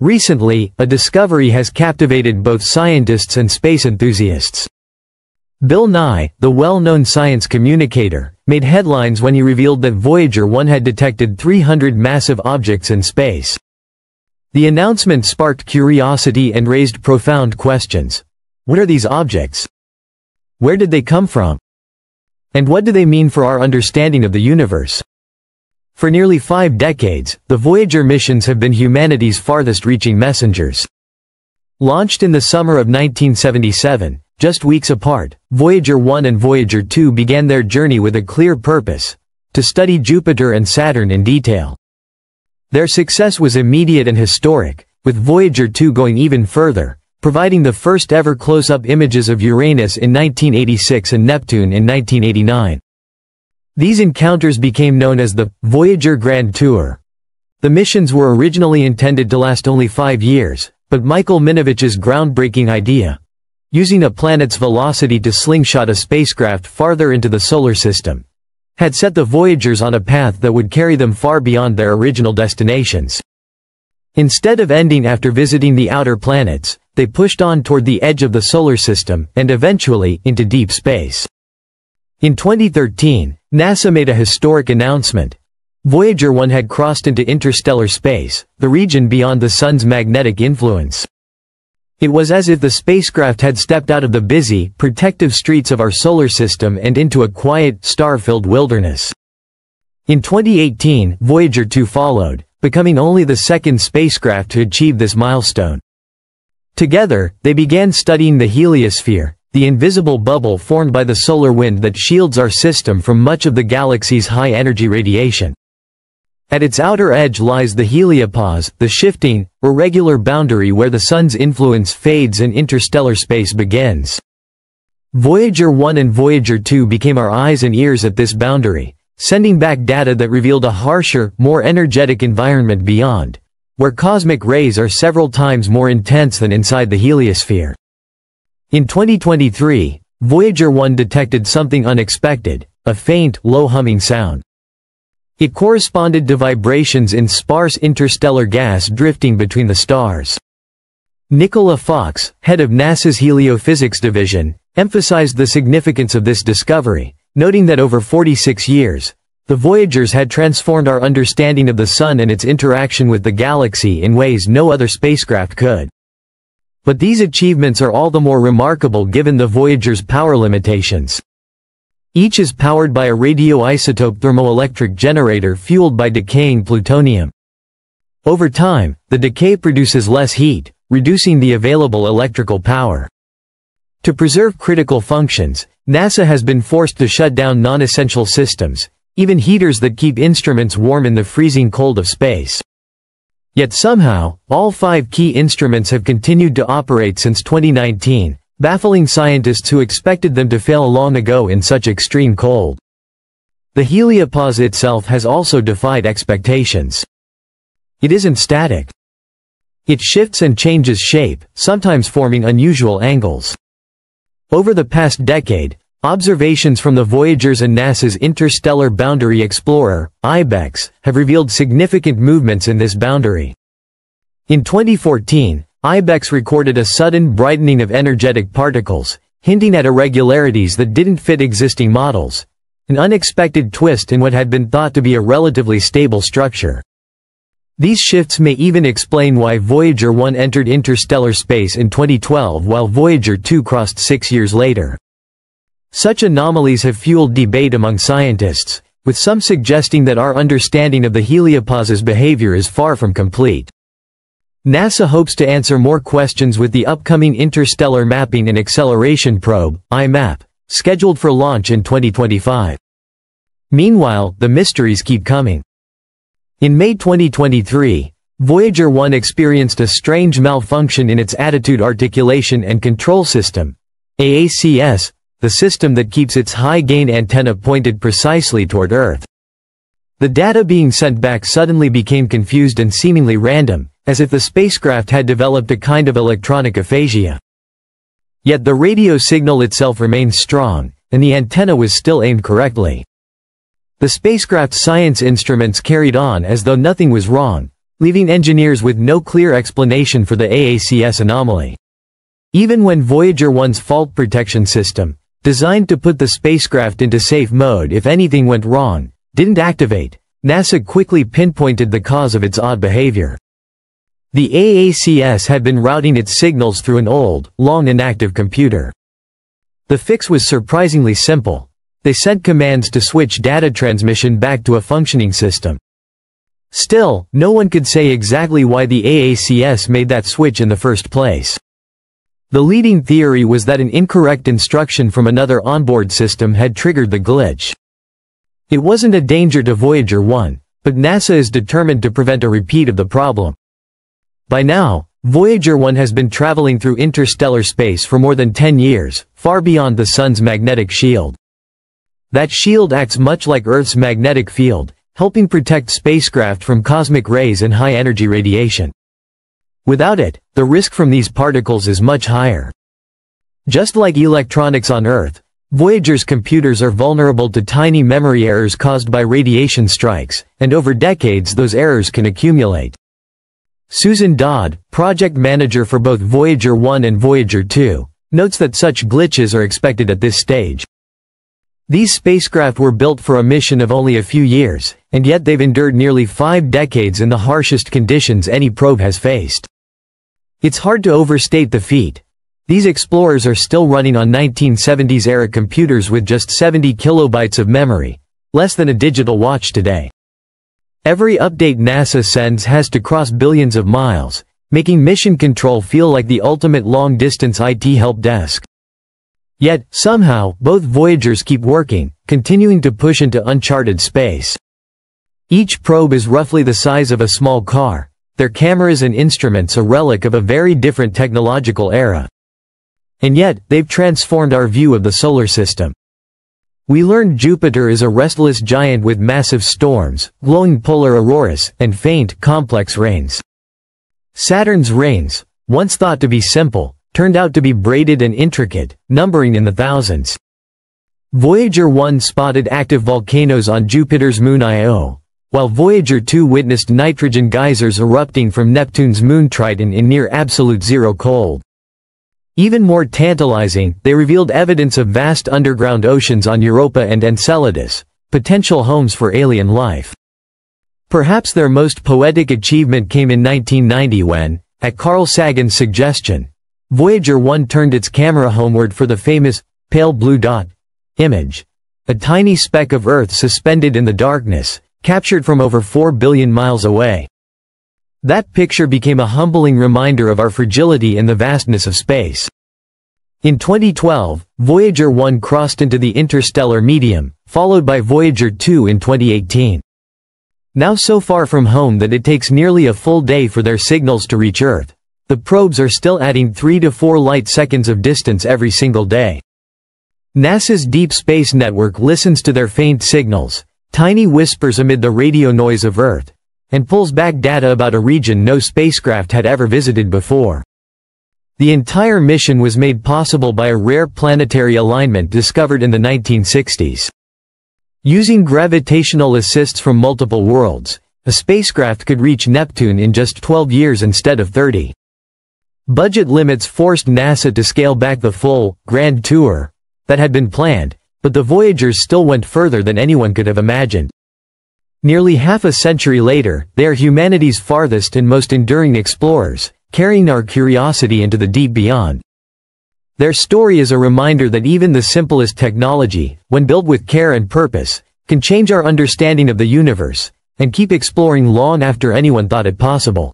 Recently, a discovery has captivated both scientists and space enthusiasts. Bill Nye, the well-known science communicator, made headlines when he revealed that Voyager 1 had detected 300 massive objects in space. The announcement sparked curiosity and raised profound questions. What are these objects? Where did they come from? And what do they mean for our understanding of the universe? For nearly five decades, the Voyager missions have been humanity's farthest-reaching messengers. Launched in the summer of 1977, just weeks apart, Voyager 1 and Voyager 2 began their journey with a clear purpose, to study Jupiter and Saturn in detail. Their success was immediate and historic, with Voyager 2 going even further, providing the first ever close-up images of Uranus in 1986 and Neptune in 1989. These encounters became known as the Voyager Grand Tour. The missions were originally intended to last only five years, but Michael Minovich's groundbreaking idea, using a planet's velocity to slingshot a spacecraft farther into the solar system, had set the Voyagers on a path that would carry them far beyond their original destinations. Instead of ending after visiting the outer planets, they pushed on toward the edge of the solar system and eventually into deep space. In 2013, NASA made a historic announcement. Voyager 1 had crossed into interstellar space, the region beyond the Sun's magnetic influence. It was as if the spacecraft had stepped out of the busy, protective streets of our solar system and into a quiet, star-filled wilderness. In 2018, Voyager 2 followed, becoming only the second spacecraft to achieve this milestone. Together, they began studying the heliosphere, the invisible bubble formed by the solar wind that shields our system from much of the galaxy's high-energy radiation. At its outer edge lies the heliopause, the shifting, irregular boundary where the Sun's influence fades and interstellar space begins. Voyager 1 and Voyager 2 became our eyes and ears at this boundary, sending back data that revealed a harsher, more energetic environment beyond, where cosmic rays are several times more intense than inside the heliosphere. In 2023, Voyager 1 detected something unexpected, a faint, low-humming sound. It corresponded to vibrations in sparse interstellar gas drifting between the stars. Nicola Fox, head of NASA's Heliophysics Division, emphasized the significance of this discovery, noting that over 46 years, the Voyagers had transformed our understanding of the Sun and its interaction with the galaxy in ways no other spacecraft could. But these achievements are all the more remarkable given the Voyager's power limitations. Each is powered by a radioisotope thermoelectric generator fueled by decaying plutonium. Over time, the decay produces less heat, reducing the available electrical power. To preserve critical functions, NASA has been forced to shut down non-essential systems, even heaters that keep instruments warm in the freezing cold of space. Yet somehow, all five key instruments have continued to operate since 2019, baffling scientists who expected them to fail long ago in such extreme cold. The heliopause itself has also defied expectations. It isn't static. It shifts and changes shape, sometimes forming unusual angles. Over the past decade, observations from the Voyagers and NASA's Interstellar Boundary Explorer, IBEX, have revealed significant movements in this boundary. In 2014, IBEX recorded a sudden brightening of energetic particles, hinting at irregularities that didn't fit existing models. An unexpected twist in what had been thought to be a relatively stable structure. These shifts may even explain why Voyager 1 entered interstellar space in 2012 while Voyager 2 crossed six years later. Such anomalies have fueled debate among scientists, with some suggesting that our understanding of the heliopause's behavior is far from complete. NASA hopes to answer more questions with the upcoming Interstellar Mapping and Acceleration Probe, IMAP, scheduled for launch in 2025. Meanwhile, the mysteries keep coming. In May 2023, Voyager 1 experienced a strange malfunction in its attitude articulation and control system, AACS, the system that keeps its high-gain antenna pointed precisely toward Earth. The data being sent back suddenly became confused and seemingly random, as if the spacecraft had developed a kind of electronic aphasia. Yet the radio signal itself remained strong, and the antenna was still aimed correctly. The spacecraft's science instruments carried on as though nothing was wrong, leaving engineers with no clear explanation for the AACS anomaly. Even when Voyager 1's fault protection system, designed to put the spacecraft into safe mode if anything went wrong, didn't activate, NASA quickly pinpointed the cause of its odd behavior. The AACS had been routing its signals through an old, long inactive computer. The fix was surprisingly simple. They sent commands to switch data transmission back to a functioning system. Still, no one could say exactly why the AACS made that switch in the first place. The leading theory was that an incorrect instruction from another onboard system had triggered the glitch. It wasn't a danger to Voyager 1, but NASA is determined to prevent a repeat of the problem. By now, Voyager 1 has been traveling through interstellar space for more than 10 years, far beyond the Sun's magnetic shield. That shield acts much like Earth's magnetic field, helping protect spacecraft from cosmic rays and high-energy radiation. Without it, the risk from these particles is much higher. Just like electronics on Earth, Voyager's computers are vulnerable to tiny memory errors caused by radiation strikes, and over decades those errors can accumulate. Susan Dodd, project manager for both Voyager 1 and Voyager 2, notes that such glitches are expected at this stage. These spacecraft were built for a mission of only a few years, and yet they've endured nearly five decades in the harshest conditions any probe has faced. It's hard to overstate the feat. These explorers are still running on 1970s-era computers with just 70 kilobytes of memory, less than a digital watch today. Every update NASA sends has to cross billions of miles, making mission control feel like the ultimate long-distance IT help desk. Yet, somehow, both Voyagers keep working, continuing to push into uncharted space. Each probe is roughly the size of a small car, their cameras and instruments a relic of a very different technological era. And yet, they've transformed our view of the solar system. We learned Jupiter is a restless giant with massive storms, glowing polar auroras, and faint, complex rains. Saturn's rains, once thought to be simple, turned out to be braided and intricate, numbering in the thousands. Voyager 1 spotted active volcanoes on Jupiter's moon Io, while Voyager 2 witnessed nitrogen geysers erupting from Neptune's moon Triton in near absolute zero cold. Even more tantalizing, they revealed evidence of vast underground oceans on Europa and Enceladus, potential homes for alien life. Perhaps their most poetic achievement came in 1990 when, at Carl Sagan's suggestion, Voyager 1 turned its camera homeward for the famous, pale blue dot, image. A tiny speck of Earth suspended in the darkness, captured from over 4 billion miles away. That picture became a humbling reminder of our fragility in the vastness of space. In 2012, Voyager 1 crossed into the interstellar medium, followed by Voyager 2 in 2018. Now so far from home that it takes nearly a full day for their signals to reach Earth. The probes are still adding 3 to 4 light seconds of distance every single day. NASA's Deep Space Network listens to their faint signals, tiny whispers amid the radio noise of Earth, and pulls back data about a region no spacecraft had ever visited before. The entire mission was made possible by a rare planetary alignment discovered in the 1960s. Using gravitational assists from multiple worlds, a spacecraft could reach Neptune in just 12 years instead of 30. Budget limits forced NASA to scale back the full, grand tour that had been planned, but the Voyagers still went further than anyone could have imagined. Nearly half a century later, they are humanity's farthest and most enduring explorers, carrying our curiosity into the deep beyond. Their story is a reminder that even the simplest technology, when built with care and purpose, can change our understanding of the universe, and keep exploring long after anyone thought it possible.